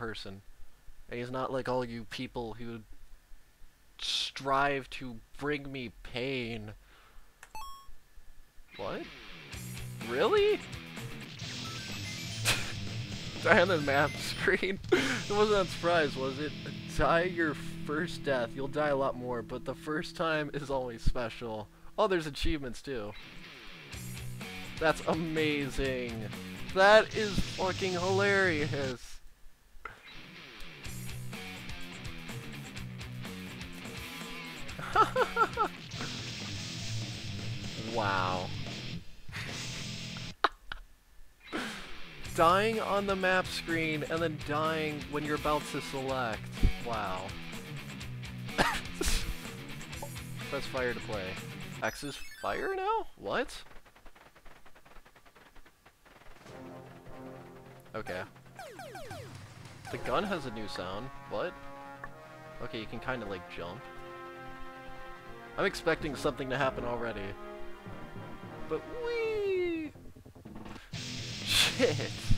person. He's not like all you people who strive to bring me pain. What? Really? The map screen. it wasn't that surprise, was it? Die your first death. You'll die a lot more, but the first time is always special. Oh, there's achievements too. That's amazing. That is fucking hilarious. Wow. dying on the map screen and then dying when you're about to select. Wow. Press fire to play. X is fire now? What? Okay. The gun has a new sound. What? Okay, you can kind of like jump. I'm expecting something to happen already. But wee. Shit.